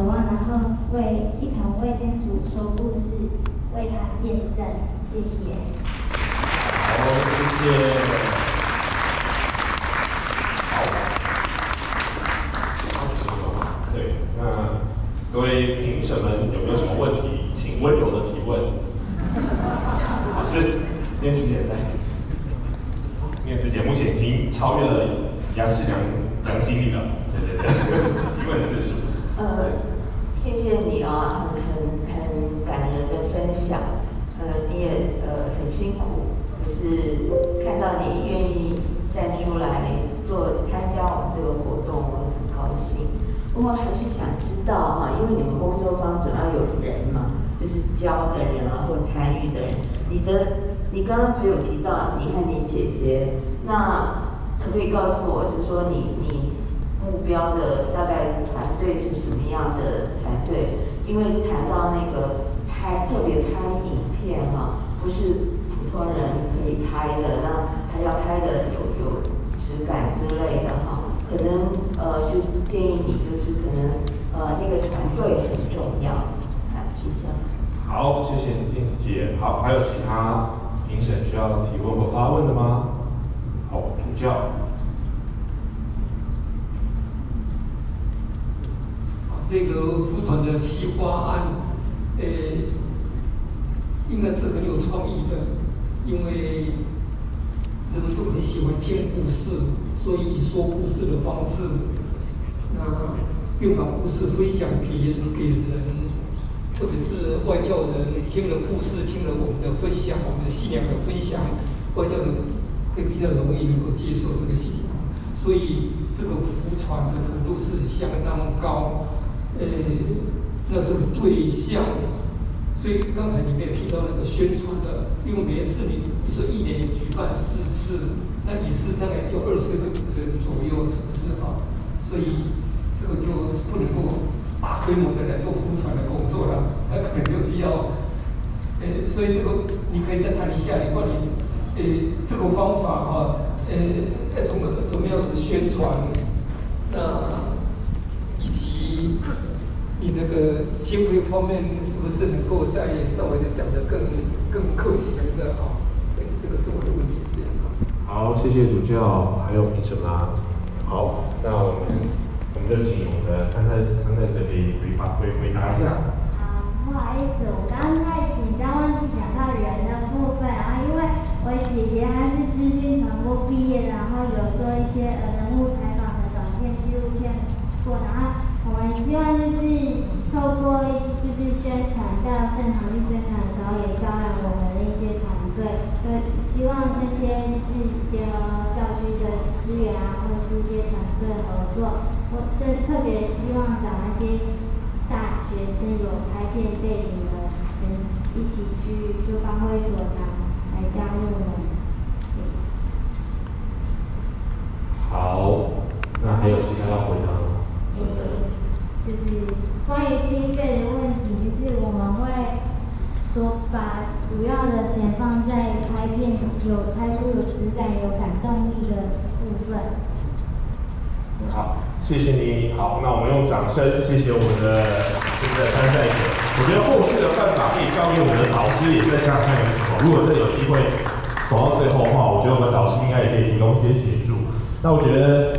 渴望，然后为一同为天主说故事，为他见证。谢谢。好，谢谢。好，对，那各位评审们有没有什么问题，请温柔的提问。老师，念慈姐在。念慈姐目前已经超越了杨世良杨经理了。对对对，提问次数。呃，谢谢。啊，很很很感人的分享。呃，你也呃很辛苦，可是看到你愿意站出来做参加我们这个活动，我很高兴。不过还是想知道哈，因为你们工作方总要有人嘛，就是教的人啊或参与的人，你的。你刚刚只有提到你和你姐姐，那可不可以告诉我，就是说你你目标的大概团队是什么样的团队？因为谈到那个拍特别拍影片哈，不是普通人可以拍的，那还要拍的有有质感之类的哈。可能呃就建议你就是可能呃那个团队很重要，好，谢谢。好，谢谢燕子姐。好，还有其他。评审需要提问或发问的吗？好，主教。这个福船的企划案，呃，应该是很有创意的，因为人们都很喜欢听故事，所以以说故事的方式，那又把故事分享给人给人。特别是外教人听了故事，听了我们的分享，我们的信仰的分享，外教人会比较容易能够接受这个信仰，所以这个福传的幅度是相当高。呃，那是个对象，所以刚才你们也提到那个宣传的，因为每一次你你说一年举办四次，那一次大概就二十个人左右，是不是哈？所以这个就不能够。大规模的来做宣传的工作了，那可能就是要，呃，所以这个你可以再谈一下，你关于呃这个方法哈，呃，怎么怎么样子宣传，那以及你那个经费方面是不是能够再稍微的讲的更更可行的哈？所以这个是我的问题是这样。好，谢谢主教，还有评审啦。好，那我们。我们就请我们的参赛参赛者里回答回回答一下。啊，不好意思，我刚刚太紧张，忘记讲到人的部分啊。因为我姐姐她是资讯传播毕业，然后有做一些呃人物采访的短片纪录片过，然后我们希望就是透过就是宣传到现场去宣传的时候，也招揽我们的一些团队，就希望这些就是结合校区的资源啊，或者是一些团队合作。我是特别希望找那些大学生有拍片背景的人一起去就发挥所长来加入我们。好，那还有其他要回答吗？就是关于经费的问题，就是我们会说把主要的钱放在拍片有拍出有质感、有感动力的部分。好。谢谢你，好，那我们用掌声谢谢我们的这个参赛者。我觉得后续的办法可以交给我们的导师，也在想想看有什么。如果真有机会走到最后的话，我觉得我们导师应该也可以提供一些协助。那我觉得。